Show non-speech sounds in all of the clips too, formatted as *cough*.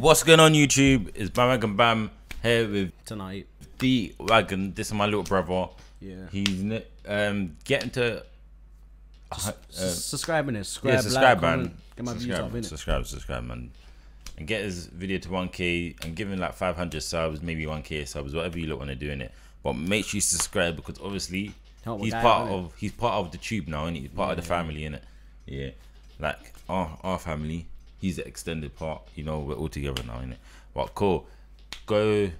What's going on YouTube? It's Bandwagon Bam here with tonight. the Wagon. This is my little brother. Yeah. He's um getting to uh, S- subscribing it. Subscribe, yeah, subscribe like, man. Get my views subscribe, up, innit? subscribe, subscribe, man. And get his video to 1k and give him like 500 subs, maybe 1k subs, whatever you look want to do in it. But make sure you subscribe because obviously Help he's part of he's part of the tube now, and he's part of the family, in it. Yeah, like our our family. He's the extended part. You know, we're all together now, innit? But cool. Go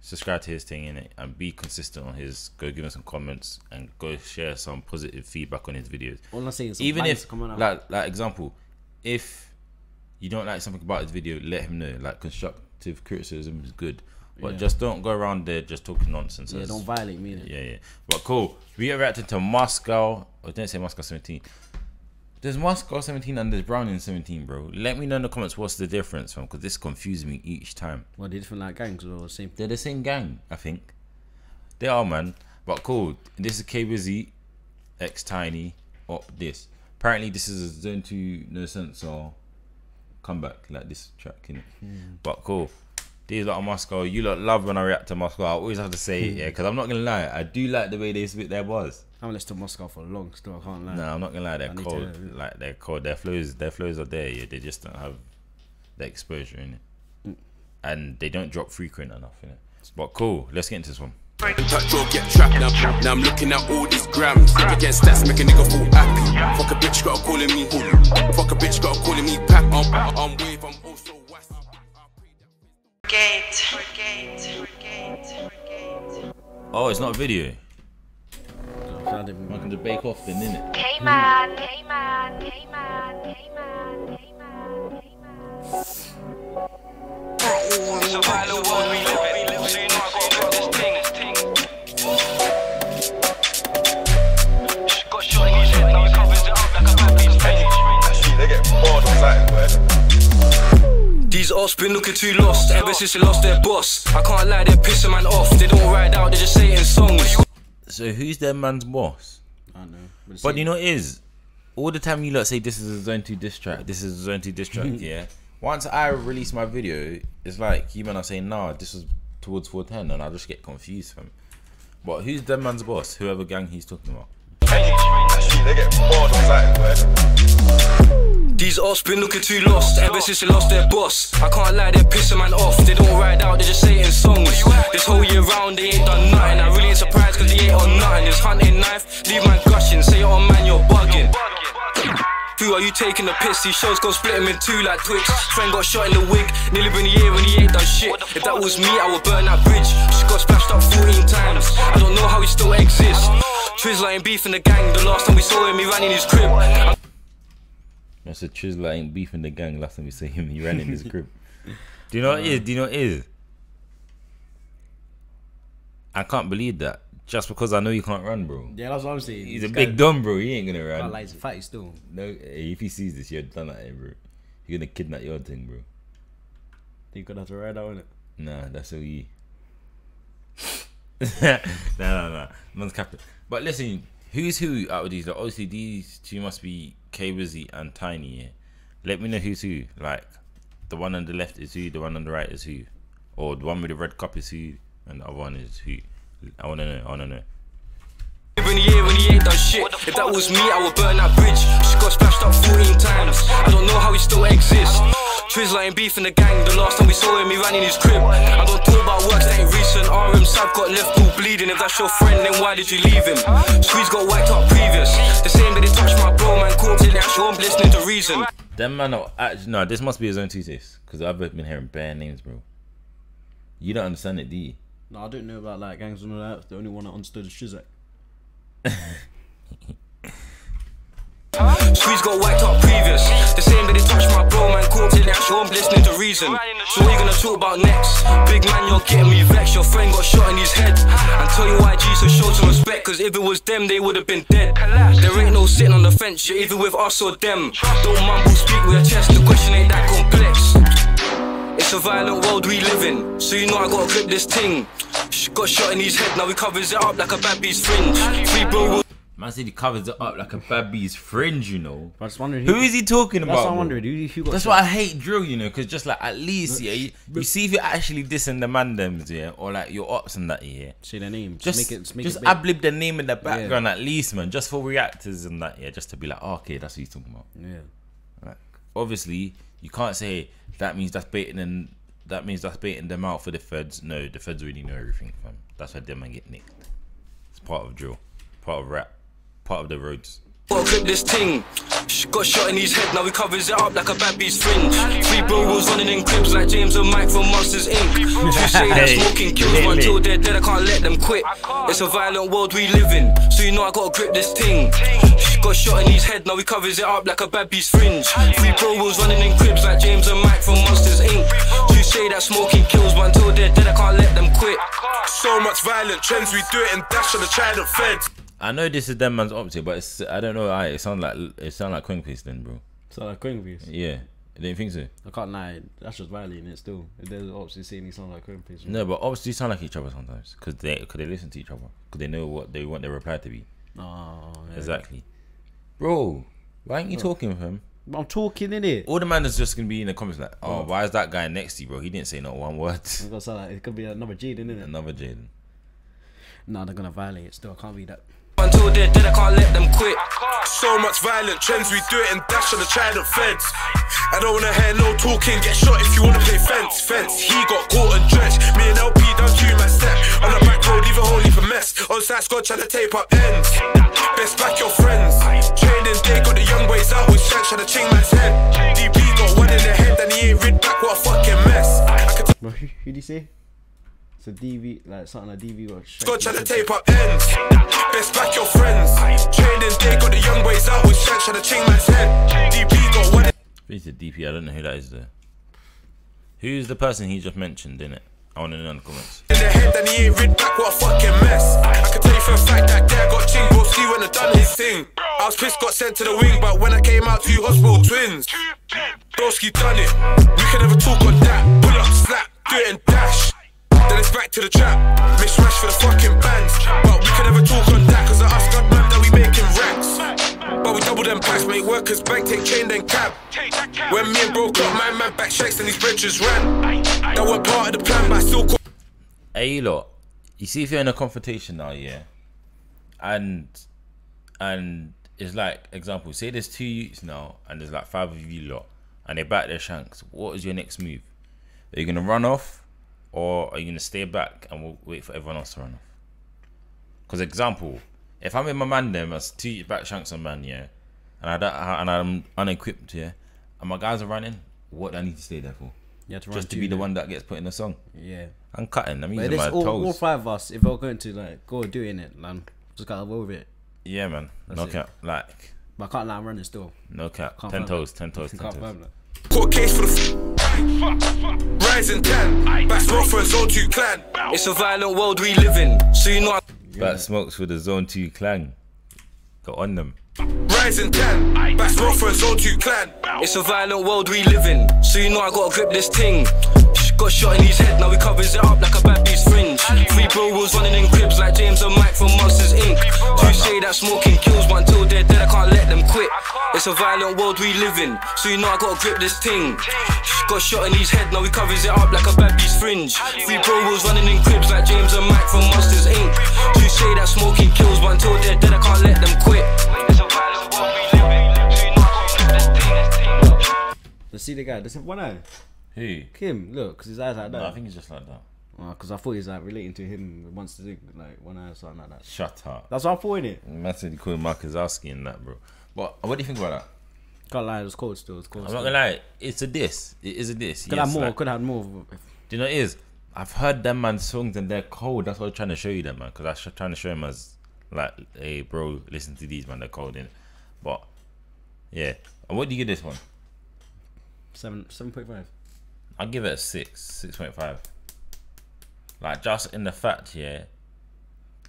subscribe to his thing in it and be consistent on his. Go give him some comments and go share some positive feedback on his videos All I'm saying is even if coming out. like like example if you don't like something about his video let him know like constructive criticism is good but Yeah. just don't go around there just talking nonsense yeah, don't violate me. yeah yeah but cool we are reacting to moscow I didn't say moscow 17 there's Moscow 17 and there's Browning 17, bro. Let me know in the comments what's the difference, from because this confuses me each time. Well, they're different like gangs or the same. They're the same gang, I think. They are, man. But cool. This is KWizzy, X Tiny, or this. Apparently, this is a Zone 2 No Sense or comeback, like this track, innit? Hmm. But cool. These lot of Moscow, you lot love when I react to Moscow. I always have to say it, yeah, because I'm not gonna lie, I do like the way they spit their bars. I haven't listened to Moscow for long, still I can't lie. No, I'm not gonna lie, they're I need to cold. Like they're cold. Their flows, their flows are there. Yeah, they just don't have the exposure in it, mm. and they don't drop frequent enough in it. But cool, let's get into this one. Touch or get trapped now. Now I'm looking at all these grams. Again, stats make a nigga feel happy. Fuck a bitch, got calling me hood. Fuck a bitch, got calling me pack. I'm, I'm wave, I'm also west. Gate, gate, gate, gate. Oh, it's not a video. I didn't- I can just bake off then, innit? Hey man, hey man, hey man, hey man, hey man, hey man. It's world we live in, so you know I gotta rock this thing. Got shot in his head, now he covers it up like a bad piece finish. They get bored of sight, boy. These ops been looking too lost ever since they lost their boss. I can't lie, they're pissing man off. They don't ride out, they just say it in songs. So who's their man's boss? I don't know. the But you know what it is? All the time you lot say this is a zone two diss track, this is a zone two diss track, *laughs* yeah. Once I release my video, it's like you man are saying, nah, this was towards 410 and I just get confused fam. But who's their man's boss? Whoever gang he's talking about. These ops been looking too lost ever since they lost their boss. I can't lie, they're pissing man off. They don't ride out, they just say in songs. This whole year round, they ain't done nothing. I really ain't surprised cause they ain't on nothing. This hunting knife, leave man gushing. Say, oh man, you're bugging. Who are you taking the piss? These shows gon' split him in two like Twix. Friend got shot in the wig, nearly been a year when he ain't done shit. If that was me, I would burn that bridge. She got splashed up 14 times. I don't know how he still exists. Twizzler ain't beef in the gang. The last time we saw him, he ran in his crib. I said Chisla ain't beefing the gang last time we see him, he ran in his *laughs* crib. Do you know what it is? Do you know what it is? I can't believe that. Just because I know you can't run, bro. Yeah, that's what I'm saying. He's a big dumb, bro. He ain't gonna I run. like he's fatty still. No, if he sees this, you're done at it, bro. You're gonna kidnap your thing, bro. You gonna have to ride out on it. Nah, that's all you. *laughs* *laughs* nah, nah, nah. Man's captain. But listen, who's who out of these? Like, obviously, these two must be KWizzy and Tiny. Yeah? Let me know who's who. Like, the one on the left is who, the one on the right is who, or the one with the red cup is who, and the other one is who. I wanna know. I wanna know. If that was me, I would burn that bridge. She got splashed up 14 times. I don't know how he still exists. Twizzler ain't beef in the gang. The last time we saw him, he ran in his crib. I don't talk about works that ain't recent. RM Sav got left all bleeding. If that's your friend, then why did you leave him? Squeeze got whacked up previous. The same that they touched my bro, man. Corpse in the actual home listening to reason. Them man, are actually, no, this must be his own two taste because I've been hearing bare names, bro. You don't understand it, do you? No, I don't know about like gangs and all that. The only one I understood is Shizak. *laughs* Squeeze got whacked up previous. The same that they touched my bro, man. Corpse in the actual home listening to reason. So what you gonna talk about next? Big man, you're getting me vexed. Your friend got shot in his head. And tell you why so show some respect. Cause if it was them, they would have been dead. There ain't no sitting on the fence, you're either with us or them. Don't mumble, speak with your chest. The question ain't that complex. It's a violent world we live in, so you know I gotta grip this thing. Got shot in his head, now he covers it up like a bad beast fringe. Free bro, Man said he covers it up like a baby's fringe, you know. I just wondering Who is he talking That's about? what I'm wondering. Who, who got That's why I hate drill, you know, because just like at least yeah, you, you see if you're actually dissing the mandems, yeah, or like your ops and that, yeah. say their name. Just make it. Just make just it big. the name in the background at least, man, just for reactors and that, yeah, just to be like, oh, okay, that's what he's talking about. Yeah. Like, obviously, you can't say that means that's baiting and that means that's baiting them out for the feds. No, the feds already know everything, fam. That's why them man get nicked. It's part of drill, part of rap, part of the roads. Got clip this ting. Got shot in his head, now he covers it up like a baby's fringe. Three bro was running in cribs like James and Mike from Monsters Inc. Two *laughs* say that smoking kills, but until they're dead, I can't let them quit. It's a violent world we live in, so you know I gotta grip this ting. Got shot in his head, now he covers it up like a baby's fringe. Three bro was running in cribs like James and Mike from Monsters Inc. Two say that smoking kills, but until they're dead, I can't let them quit. So much violent trends, we do it in dash on the China feds. I know this is them man's optic, but it's I don't know. I it sound like it sound like Queenpiece then, bro. So like Queen views. Yeah, I didn't think so. I can't lie. That's just violating it still. If there's obviously saying he sounds like Queen views. No, but obviously sound like each other sometimes because they because they listen to each other because they know what they want their reply to be. Oh, yeah. Exactly, bro. Why ain't you talking with him? I'm talking in it. All the man is just gonna be in the comments like, oh, why is that guy next to you, bro? He didn't say not one word. *laughs* Sound like it could be another Jaden, isn't it? Another Jaden. No, they're gonna violate it still. I can't be that. Until they're dead, I can't let them quit. So much violent trends, we do it in dash on the China feds. I don't wanna hear no talking, get shot if you wanna play fence. Fence, he got caught and drenched. Me and LP done two man step. On the back road, leave a whole heap of mess. On side squad trying to tape up ends. Best back your friends. Training day, got the young boys out with shanks trying to ching man's head. DP got one in the head, and he ain't rid back, what a fucking mess. I could Bro, who, who did he say? It's a DV, like something like DV or Squad trying to tape up ends. Best back your friends. Training day, got the young boys out with shanks trying to ching man's head. DP got one in Please the DP. I don't know who that is there. Who's the person he just mentioned in it? I want to know in the comments. in the head, and he ain't rid back, what a fucking mess. I can tell you for a fact that guy got ching, bro. See when I done his thing. I was pissed, got sent to the wing, but when I came out, two hospital twins. Broski done it. We can never talk on that. Pull up, slap, do it and dash. Then it's back to the trap. Miss Rash for the fucking bands. But we can never talk on that, cause of us, God man, that we making racks. But we double them packs, make workers bank, take chain, then cab. When me and bro got my man back shakes and these bridges ran. That were part of the plan, but I still call Hey, lot. You see, if you're in a confrontation now, yeah, and and it's like example, say there's two youths now, and there's like five of you lot, and they back their shanks. What is your next move? Are you gonna run off, or are you gonna stay back and we'll wait for everyone else to run off? Because example, if I'm in my man them as two back shanks on man, yeah, and I don't, and I'm unequipped, yeah, and my guys are running, what do I need to stay there for? Yeah, to run Just to be the one that gets put in the song. Yeah. I'm cutting. I'm But using my all, all five of us, if we're going to like go doing it, man, just gotta go with it. Yeah, man. no it. cap. Like, But I can't lie, I'm running still. no cap. Ten toes, *laughs* ten toes, ten toes. find that. Court case for the f- Rising 10 Back smoke for a zone 2 clan It's a violent world we live in, so you know I Back smokes for the zone two clan. Got on them. Rising 10 Back smoke for a zone 2 clan It's a violent world we live in, so you know I gotta grip this ting. Sh- Got shot in his head, now he covers it up like a baby's fringe. Three bro was running in cribs like James and Mike from Monsters Inc. Two say that smoking kills, but until they're dead, I can't let them quit. It's a violent world we live in, so you know I gotta grip this ting. Sh- Got shot in his head, now he covers it up like a baby's fringe. Three bro was running in cribs like James and Mike from Monsters Inc. Two say that smoking kills, but until they're dead, I can't let them quit. It's a violent world we live in, so you know I gotta grip this ting. This ting. Let's see the guy. Does he have one eye? Who? Kim, look, because his eyes like No, I think it's just like that. Uh, because I thought he's like relating to him once to think like one eye or something like that. Shut up. That's what I thought in it. Massively calling Mark Kazowski and that, bro. But what do you think about that? Can't lie, it was cold still. It's cold. I'm not gonna lie. It's a diss. It is a diss. Could yes, have more. like- Could have more. Do you know what it is? I've heard them man's songs and they're cold. That's what I'm trying to show you them, man. Because I'm trying to show him as like, hey, bro, listen to these, man. They're cold in. But yeah. And what do you give this one? Seven, seven point five. I'll give it a six, six point five. Like just in the fact, yeah,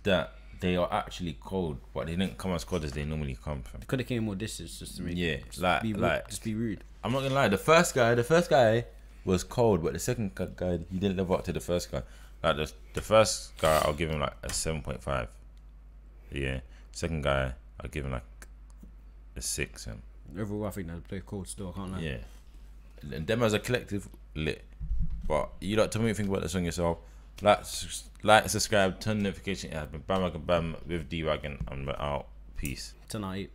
that they are actually cold, but they didn't come as cold as they normally come from. Could have came more distance just to make. Yeah, just like- be rude, like- just be rude. I'm not gonna lie. The first guy, the first guy was cold, but the second guy, he didn't live up to the first guy. Like the the first guy, I'll give him like a seven point five. Yeah, Second guy, I'll give him like a six. And Overall, I think they play cold still. I can't lie. yeah, and them as a collective lit. But you like tell me what you think about the song yourself. Like, like, subscribe, turn notification. Yeah, bam, bam, bam with D wagon. I'm out. Peace. Tonight.